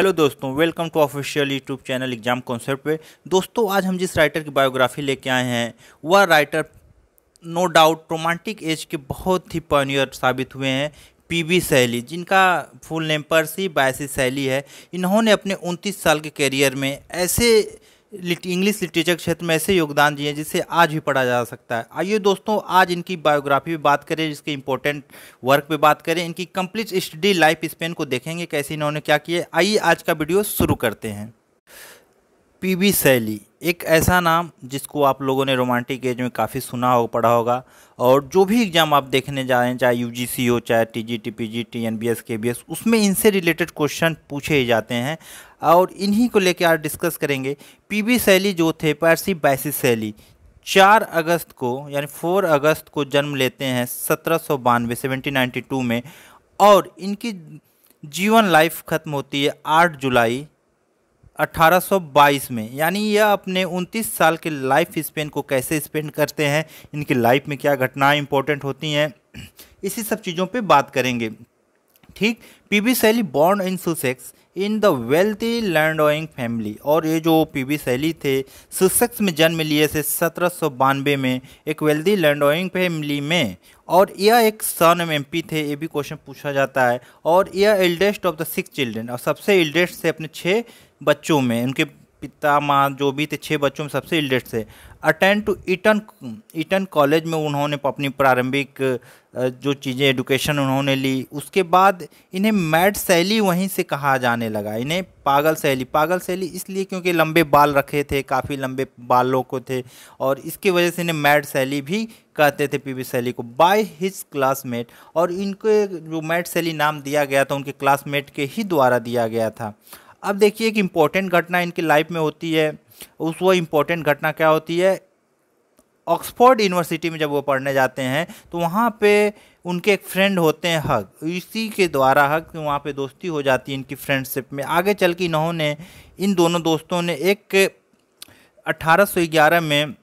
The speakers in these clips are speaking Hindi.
हेलो दोस्तों welcome to official YouTube channel exam concept पे। दोस्तों, आज हम जिस राइटर की बायोग्राफी लेके आए हैं, वह writer no doubt romantic age के बहुत ही पॉनियर साबित हुए हैं पीबी सैली जिनका full name Percy Bysshe Shelley है। इन्होंने अपने 29 साल के करियर में ऐसे इंग्लिश लिटरेचर क्षेत्र में ऐसे योगदान दिए जिसे आज भी पढ़ा जा सकता है। आइए दोस्तों, आज इनकी बायोग्राफी पे बात करें, जिसके इंपॉर्टेंट वर्क पे बात करें, इनकी कंप्लीट स्टडी लाइफ स्पेन को देखेंगे, कैसे इन्होंने क्या किया आइए आज का वीडियो शुरू करते हैं। पीबी शैली एक ऐसा नाम जिसको आप लोगों ने रोमांटिक एज में काफ़ी सुना हो, पढ़ा होगा, और जो भी एग्ज़ाम आप देखने जा रहे हैं, चाहे यूजीसी हो, चाहे टीजीटी पीजीटी एनबीएस केबीएस उसमें इनसे रिलेटेड क्वेश्चन पूछे ही जाते हैं। और इन्हीं को लेकर आज डिस्कस करेंगे। पीबी शैली जो थे पैरसी बैसी शैली। चार अगस्त को, यानी फोर अगस्त को जन्म लेते हैं सत्रह सौ बानवे सेवेंटीन नाइन्टी टू में। और इनकी जीवन लाइफ खत्म होती है आठ जुलाई 1822 में। यानी यह अपने 29 साल के लाइफ स्पेन को कैसे स्पेंड करते हैं, इनकी लाइफ में क्या घटनाएँ इंपॉर्टेंट होती हैं, इसी सब चीज़ों पे बात करेंगे। ठीक? PB Shelley born in Sussex in the wealthy landowning family और ये जो पी वी शैली थे सुसेक्स में जन्म लिए थे सत्रह सौ बानवे में, एक वेल्दी लैंड ऑइंग फैमिली में। और यह एक सन एम पी थे, ये भी क्वेश्चन पूछा जाता है। और यह eldest of the six children और सबसे एल्डेस्ट से अपने छः बच्चों में, उनके पिता, माँ, जो भी थे छः बच्चों में सबसे एल्डेस्ट थे। Attend to Eton Eton college में उन्होंने अपनी प्रारंभिक जो चीज़ें एडुकेशन उन्होंने ली। उसके बाद इन्हें मैड शैली वहीं से कहा जाने लगा। इन्हें पागल शैली पागल शैली इसलिए क्योंकि लंबे बाल रखे थे, काफ़ी लंबे बालों को थे, और इसकी वजह से इन्हें मैड शैली भी कहते थे पीवी शैली को। बाय हिज क्लासमेट और इनको जो मैड शैली नाम दिया गया था, उनके क्लासमेट के ही द्वारा दिया गया था। अब देखिए एक इंपॉर्टेंट घटना इनकी लाइफ में होती है। उस वो इम्पोर्टेंट घटना क्या होती है? ऑक्सफोर्ड यूनिवर्सिटी में जब वो पढ़ने जाते हैं तो वहाँ पे उनके एक फ्रेंड होते हैं हक इसी के द्वारा हक वहाँ पे दोस्ती हो जाती है इनकी फ्रेंडशिप में। आगे चल के इन्होंने, इन दोनों दोस्तों ने एक 1811 में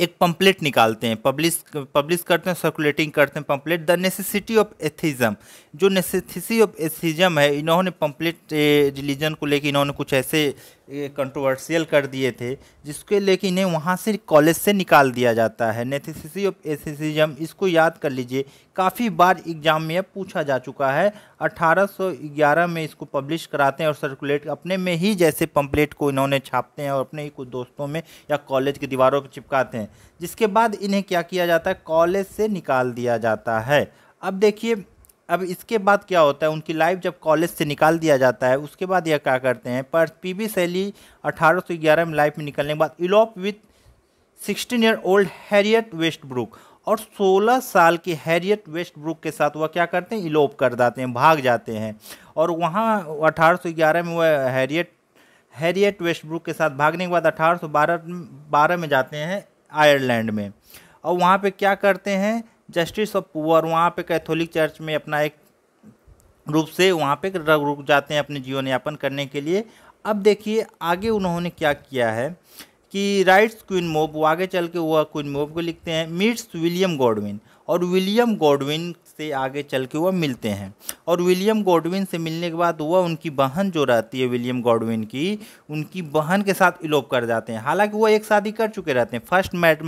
एक पम्पलेट निकालते हैं पब्लिश पब्लिश करते हैं सर्कुलेटिंग करते हैं pamphlet the necessity of atheism जो नेसेसिटी ऑफ़ एथिज्म है, इन्होंने पम्पलेट रिलीजन को लेकर इन्होंने कुछ ऐसे कंट्रोवर्शियल कर दिए थे, जिसके लेके इन्हें वहाँ से कॉलेज से निकाल दिया जाता है। नेथिसिटी ऑफ़ एथिज्म इसको याद कर लीजिए, काफ़ी बार एग्ज़ाम में पूछा जा चुका है। 1811 में इसको पब्लिश कराते हैं और सर्कुलेट अपने में ही जैसे पम्पलेट को इन्होंने छापते हैं और अपने ही कुछ दोस्तों में या कॉलेज की दीवारों पर चिपकाते हैं। जिसके बाद इन्हें क्या किया जाता है? कॉलेज से निकाल दिया जाता है। अब देखिए अब इसके बाद क्या होता है? उनकी लाइफ जब कॉलेज से निकाल दिया जाता है, उसके बाद यह क्या करते हैं? पर पी बी शैली अठारह में लाइफ में निकलने के बाद elope with sixteen year old Harriet Westbrook और 16 साल की हैरियट वेस्ट ब्रुक के साथ वह क्या करते हैं? इलोप कर जाते हैं, भाग जाते हैं। और वहाँ 1811 में वह हैरियट हैरियट वेस्ट ब्रुक के साथ भागने के बाद अठारह बारह में जाते हैं आयरलैंड में। और वहाँ पे क्या करते हैं? जस्टिस ऑफ़ पुअर, वहाँ पे कैथोलिक चर्च में अपना एक रूप से वहाँ पे रुक जाते हैं अपने जीवन यापन करने के लिए। अब देखिए, आगे उन्होंने क्या किया है कि राइट्स क्वीन मोब, वो आगे चल के वह क्वीन मोब को लिखते हैं, मीट्स विलियम गॉडविन। और विलियम गॉडविन से आगे चल के वह मिलते हैं। और विलियम गॉडविन से मिलने के बाद वह उनकी बहन जो रहती है विलियम गॉडविन की, उनकी बहन के साथ इलोप कर जाते हैं। हालाँकि वह एक शादी कर चुके रहते हैं। फ़र्स्ट मैट,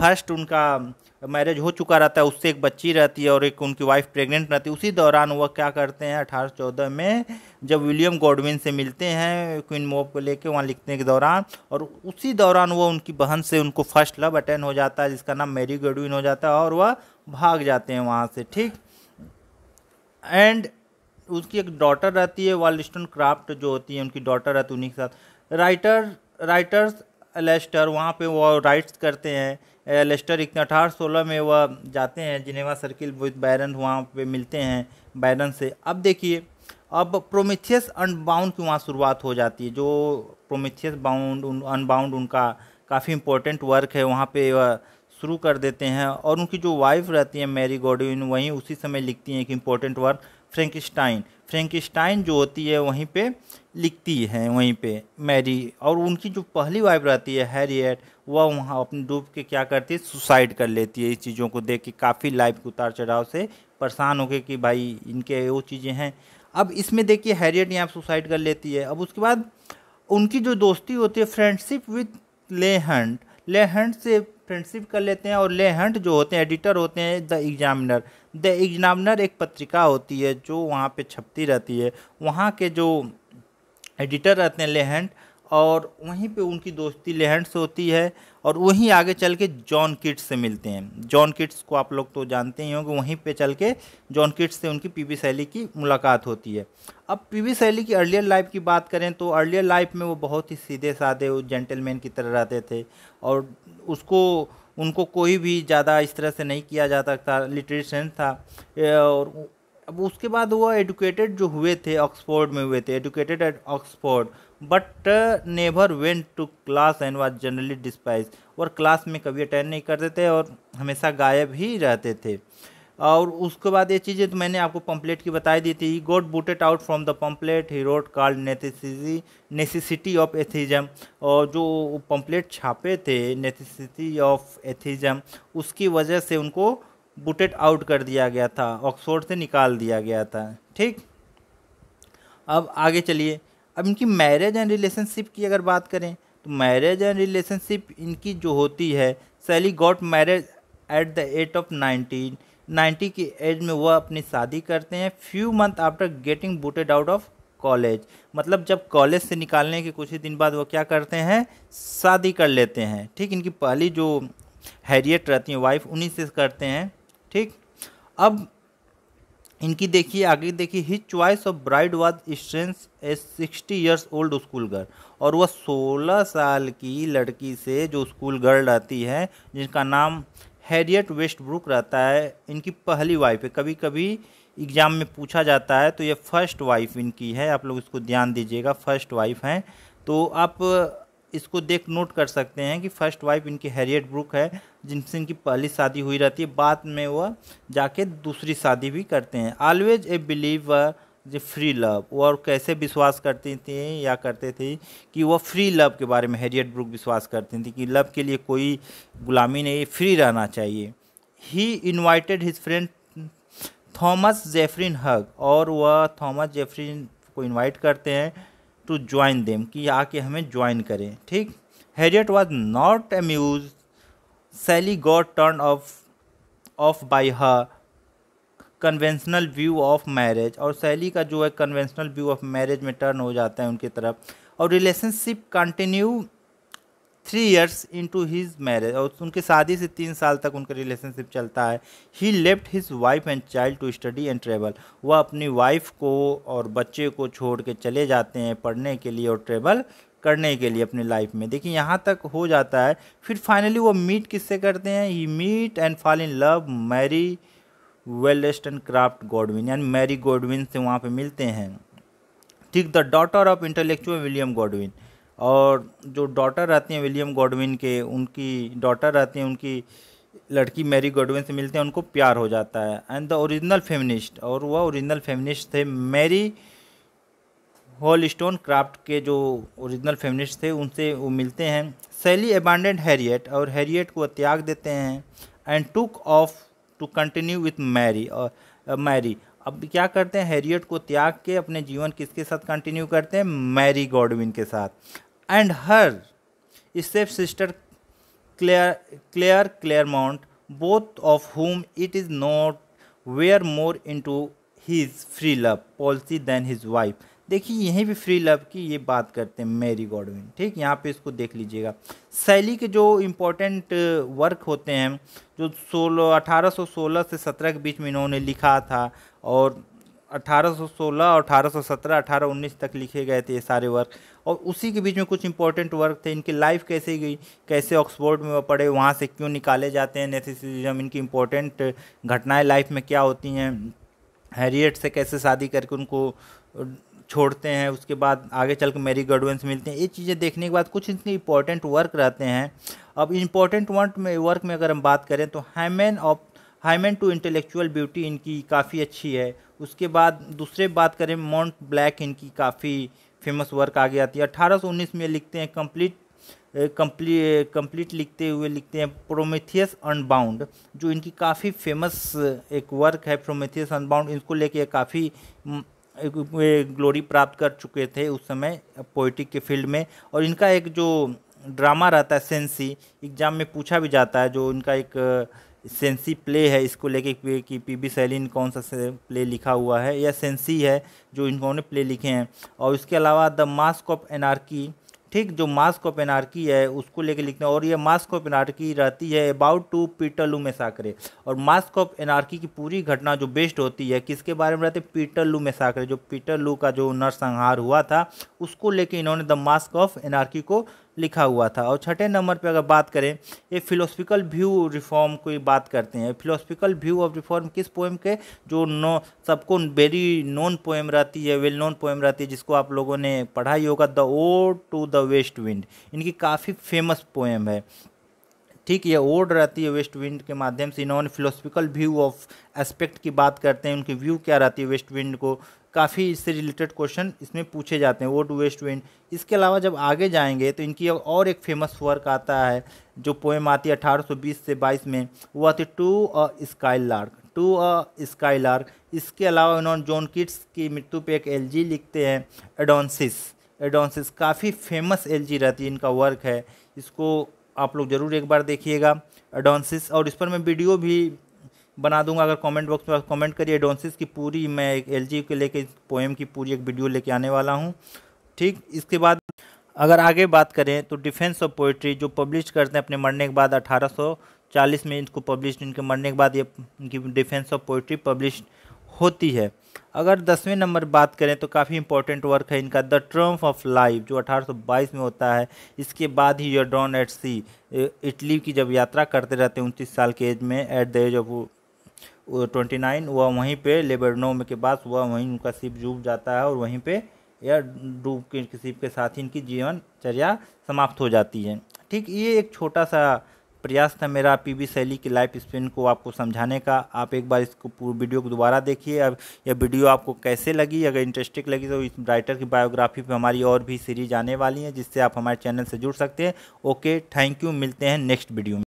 फ़र्स्ट उनका मैरिज हो चुका रहता है, उससे एक बच्ची रहती है और एक उनकी वाइफ प्रेग्नेंट रहती है। उसी दौरान वह क्या करते हैं, अठारह चौदह में जब विलियम गॉडविन से मिलते हैं क्वीन मोब को लेके वहाँ लिखने के दौरान, और उसी दौरान वो उनकी बहन से उनको फ़र्स्ट लव अटेंड हो जाता है, जिसका नाम मेरी गॉडविन हो जाता है, और वह भाग जाते हैं वहाँ से, ठीक? एंड उसकी एक डॉटर रहती है वालिस्टन क्राफ्ट जो होती है, उनकी डॉटर रहती है उन्हीं के साथ। राइटर राइटर्स लेस्टर, वहाँ पे वो राइट्स करते हैं। लेस्टर अठारह सोलह में वह जाते हैं, जिनेवा सर्किल विद बैरन वहाँ पे मिलते हैं, बैरन से। अब देखिए, अब प्रोमिथियस अनबाउंड की वहाँ शुरुआत हो जाती है। जो प्रोमिथियस बाउंड अनबाउंड उनका काफ़ी इंपॉर्टेंट वर्क है, वहाँ पे वह शुरू कर देते हैं। और उनकी जो वाइफ रहती है, मैरी गॉडविन, वहीं उसी समय लिखती हैं एक इम्पोर्टेंट वर्क। फ्रेंकिस्टाइन। फ्रेंकिस्टाइन जो होती है, वहीं पे लिखती है, वहीं पे मैरी। और उनकी जो पहली वाइफ रहती है, हैरियट, वह वहाँ अपने डूब के क्या करती है? सुसाइड कर लेती है। इस चीज़ों को देख के काफ़ी लाइफ के उतार चढ़ाव से परेशान हो गए कि भाई, इनके वो चीज़ें हैं। अब इसमें देखिए, हैरियट यहाँ सुसाइड कर लेती है। अब उसके बाद उनकी जो दोस्ती होती है, friendship with Leigh Hunt Leigh Hunt से फ्रेंडशिप कर लेते हैं और ले हंट जो होते हैं, एडिटर होते हैं, द एग्जामिनर। द एग्जामिनर एक पत्रिका होती है जो वहाँ पे छपती रहती है। वहाँ के जो एडिटर रहते हैं लेहंट और वहीं पे उनकी दोस्ती लेहंट से होती है। और वहीं आगे चल के जॉन किट्स से मिलते हैं। जॉन किट्स को आप लोग तो जानते ही होंगे, वहीं पे चल के जॉन किट्स से उनकी पीवी शैली की मुलाकात होती है। अब पीवी शैली की अर्लियर लाइफ की बात करें तो अर्लियर लाइफ में वो बहुत ही सीधे साधे जेंटलमैन की तरह रहते थे और उसको, उनको कोई भी ज़्यादा इस तरह से नहीं किया जाता था लिटरेशन था। और अब उसके बाद वो एडुकेटेड जो हुए थे, ऑक्सफोर्ड में हुए थे, educated at Oxford but never went to class and was generally despise और क्लास में कभी अटेंड नहीं करते थे और हमेशा गायब ही रहते थे। और उसके बाद ये चीज़ें तो मैंने आपको पम्पलेट की बताई दी थी। Got booted out from the pamphlet he wrote called necessity necessity of atheism और जो पम्पलेट छापे थे नेसेसिटी ऑफ़ एथिज्म उसकी वजह से उनको बूटेड आउट कर दिया गया था। ऑक्सफोर्ड से निकाल दिया गया था। ठीक? अब आगे चलिए। अब इनकी मैरिज एंड रिलेशनशिप की अगर बात करें तो मैरिज एंड रिलेशनशिप इनकी जो होती है Shelley got marriage at the age of nineteen ninety की एज में वह अपनी शादी करते हैं few month after getting booted out of college मतलब जब कॉलेज से निकालने के कुछ ही दिन बाद वो क्या करते हैं, शादी कर लेते हैं। ठीक, इनकी पहली जो हैरियट रहती हैं वाइफ उन्हीं से करते हैं। ठीक, अब इनकी देखिए, आगे देखिए his choice of bride was strange a sixty years old school girl और वह सोलह साल की लड़की से जो स्कूल गर्ल रहती है, जिनका नाम हैरियट वेस्ट ब्रुक रहता है, इनकी पहली वाइफ है। कभी कभी एग्ज़ाम में पूछा जाता है तो ये फ़र्स्ट वाइफ इनकी है। आप लोग इसको ध्यान दीजिएगा फ़र्स्ट वाइफ हैं। तो आप इसको देख नोट कर सकते हैं कि फ़र्स्ट वाइफ इनकी हैरियट ब्रुक है, जिनसे इनकी पहली शादी हुई रहती है। बाद में वह जाके दूसरी शादी भी करते हैं। ऑलवेज ए बिलीव जो फ्री लव वो और कैसे विश्वास करती थी या करते थे कि वह फ्री लव के बारे में हैरियट ब्रुक विश्वास करती थी कि लव के लिए कोई गुलामी नहीं फ्री रहना चाहिए। He invited his friend Thomas Jefferson Hogg और वह थॉमस जेफरिन को इनवाइट करते हैं। टू ज्वाइन देम कि आके हमें ज्वाइन करें, ठीक? Harriet was not amuse Shelley got turn off off by her conventional view of marriage और सैली का जो है कन्वेंशनल व्यू ऑफ़ मैरिज में टर्न हो जाता है उनकी तरफ़। और relationship continue three years to his marriage और उनकी शादी से तीन साल तक उनका रिलेशनशिप चलता है। He left his wife and child to study and travel वह अपनी वाइफ को और बच्चे को छोड़ के चले जाते हैं पढ़ने के लिए और ट्रेवल करने के लिए अपनी लाइफ में। देखिए, यहाँ तक हो जाता है। फिर फाइनली वो मीट किससे करते हैं? He meet and fall in love Mary Wollstonecraft Godwin यानी मैरी गॉडविन से वहाँ पे मिलते हैं। ठीक the daughter of intellectual William Godwin और जो डॉटर रहती हैं विलियम गॉडविन के, उनकी डॉटर रहती हैं, उनकी लड़की मैरी गॉडविन से मिलते हैं, उनको प्यार हो जाता है। एंड द ओरिजिनल फेमिनिस्ट और वह ओरिजिनल फेमिनिस्ट थे मैरी हॉल स्टोन क्राफ्ट के जो ओरिजिनल फेमिनिस्ट थे, उनसे वो मिलते हैं। सैली अबांडेंट हैरियट और हैरियट को त्याग देते हैं and took off to continue with Mary और मैरी अब क्या करते हैं हैरियट को त्याग के अपने जीवन किसके साथ कंटिन्यू करते हैं? मैरी गॉडविन के साथ। And her step sister Claire Claire Clairmont both of whom it is not were more into his free love policy than his wife. देखिए, यहीं भी फ्री लव की ये बात करते हैं मैरी गॉडविन। ठीक, यहाँ पे इसको देख लीजिएगा। शैली के जो इम्पोर्टेंट वर्क होते हैं, जो सोलह, अठारह सौ सोलह से सत्रह के बीच में इन्होंने लिखा था और 1816 और 1817 1819 तक लिखे गए थे ये सारे वर्क और उसी के बीच में कुछ इंपॉर्टेंट वर्क थे, इनकी लाइफ कैसे गई, कैसे ऑक्सफोर्ड में वो पढ़े, वहाँ से क्यों निकाले जाते हैं नेथिसिज्म इनकी इंपॉर्टेंट घटनाएँ लाइफ में क्या होती हैं हैरियट से कैसे शादी करके उनको छोड़ते हैं, उसके बाद आगे चल के मेरी गडवन से मिलते हैं, ये चीज़ें देखने के बाद कुछ इतने इंपॉर्टेंट वर्क रहते हैं। अब इंपॉर्टेंट वर्क में वर्क में अगर हम बात करें तो hymn of hymn to intellectual beauty इनकी काफ़ी अच्छी है। उसके बाद दूसरे बात करें माउंट ब्लैक इनकी काफ़ी फ़ेमस वर्क आगे आती है। अठारह में लिखते हैं कंप्लीट कंप्लीट कंप्लीट लिखते हुए लिखते हैं प्रोमेथियस अनबाउंड जो इनकी काफ़ी फ़ेमस एक वर्क है प्रोमेथियस अनबाउंड इनको लेके काफ़ी ग्लोरी प्राप्त कर चुके थे उस समय पोइटिक के फ़ील्ड में। और इनका एक जो ड्रामा रहता है सेंसी एग्ज़ाम में पूछा भी जाता है, जो इनका एक सेंसी प्ले है इसको लेके कि पी बी सैलिन कौन सा प्ले लिखा हुआ है, या सेंसी है जो इन्होंने प्ले लिखे हैं। और इसके अलावा द मास्क ऑफ़ एनार्की, ठीक, जो मास्क ऑफ़ एनार्की है, उसको लेके हैं। और ये मास्क ऑफ़ एनार्की रहती है अबाउट टू पीटर लू मैसाकरे और मास्क ऑफ़ एनार्की की पूरी घटना जो बेस्ड होती है, किसके बारे में रहते पीटर लू मैसाकरे जो पीटर लू का जो नरसंहार हुआ था, उसको लेके इन्होंने द मास्क ऑफ़ एनार्की को लिखा हुआ था। और छठे नंबर पे अगर बात करें, ये फिलोसफिकल व्यू रिफॉर्म की बात करते हैं। फिलोसफिकल व्यू ऑफ़ रिफॉर्म किस पोएम के? जो नो, सबको वेरी नोन पोएम रहती है वेल नोन पोएम रहती है, जिसको आप लोगों ने पढ़ा ही होगा the ode to the west wind इनकी काफ़ी फ़ेमस पोएम है। ठीक, ये ओड रहती है वेस्ट विंड के माध्यम से। इन्होंने फिलोसफिकल व्यू ऑफ़ एस्पेक्ट की बात करते हैं। उनकी व्यू क्या रहती है वेस्ट विंड को? काफ़ी इससे रिलेटेड क्वेश्चन इसमें पूछे जाते हैं वो टू वेस्ट विंड इसके अलावा जब आगे जाएँगे तो इनकी और एक फ़ेमस वर्क आता है, जो पोएम आती है 1820 से 22 में, वो आती to a skylark to a skylark इसके अलावा उन्होंने जॉन किट्स की मृत्यु पे एक एलजी लिखते हैं एडोंसिस एडोंसिस काफ़ी फ़ेमस एल रहती है, इनका वर्क है। इसको आप लोग ज़रूर एक बार देखिएगा एडोंसिस और इस पर मैं वीडियो भी बना दूँगा, अगर कमेंट बॉक्स में कमेंट करिए। डोंसिस की पूरी, मैं एक एल के लेके पोएम की पूरी एक वीडियो लेके आने वाला हूँ। ठीक? इसके बाद अगर आगे बात करें तो डिफेंस ऑफ़ पोइट्री जो पब्लिश करते हैं अपने मरने के बाद 1840 में इनको पब्लिश इनके मरने के बाद ये इनकी डिफेंस ऑफ़ पोइट्री पब्लिश होती है। अगर दसवें नंबर बात करें तो काफ़ी इंपॉर्टेंट वर्क है इनका। द ट्रम्फ ऑफ़ लाइफ जो 1822 में होता है, इसके बाद ही यूर डॉन एट सी इटली की जब यात्रा करते रहते हैं उनतीस साल के एज में at the age of twenty nine वह वहीं पे लेबरनो के पास वह वहीं उनका सिप डूब जाता है और वहीं पे या डूब के शिप के साथ ही इनकी जीवनचर्या समाप्त हो जाती है। ठीक, ये एक छोटा सा प्रयास था मेरा पी वी शैली की लाइफ स्पेन को आपको समझाने का। आप एक बार इसको पूरी वीडियो को दोबारा देखिए। अब यह वीडियो आपको कैसे लगी? अगर इंटरेस्टिंग लगी तो इस राइटर की बायोग्राफी पे हमारी और भी सीरीज़ आने वाली है, जिससे आप हमारे चैनल से जुड़ सकते हैं। ओके थैंक यू मिलते हैं नेक्स्ट वीडियो में।